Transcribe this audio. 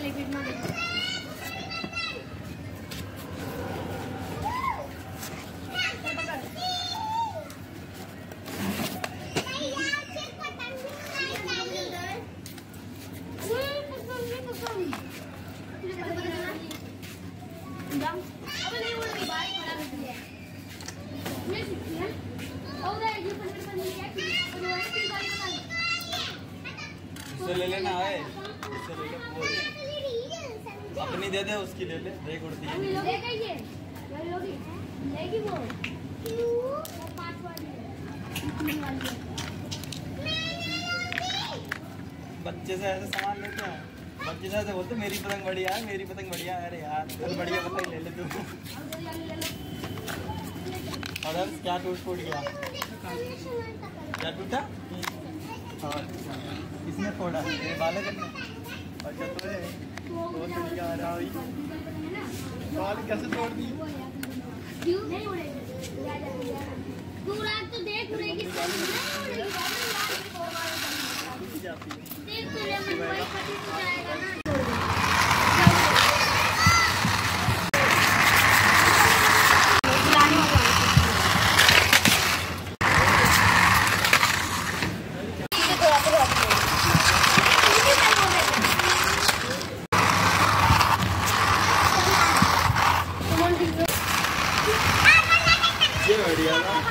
Liquid में ले लेना है ले ले अपनी दे दे उसकी ले ले। देख उड़ती है। लेगी वो पाँच वाली बच्चे से ऐसे सामान लेते हैं। बच्चे से ऐसे बोलते मेरी पतंग बढ़िया है मेरी पतंग बढ़िया है। अरे यार चल बढ़िया पतंग ले ले तू। और अब क्या टूट फूट गया? क्या टूटा? हाँ किसने फोड़ा? ये बाले करने अच्छा तो है बहुत बढ़िया आ रहा है? बाल कैसे तोड़ दी क्यों नहीं उड़ेगी। तू रात तो देख उड़ेगी देख तुझे मन वही तो जाएगा ना। video.